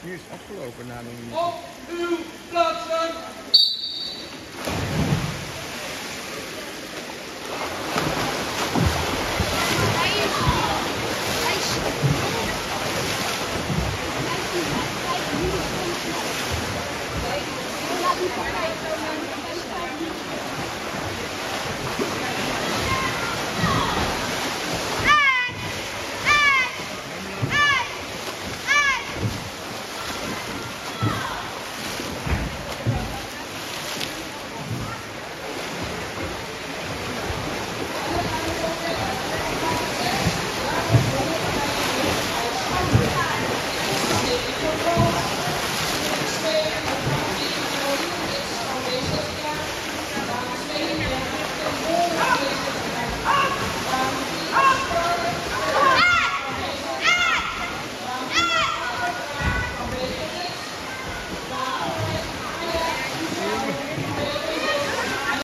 Nu is het afgelopen na een minuut. Op uw plaatsen! Hij is... Come on.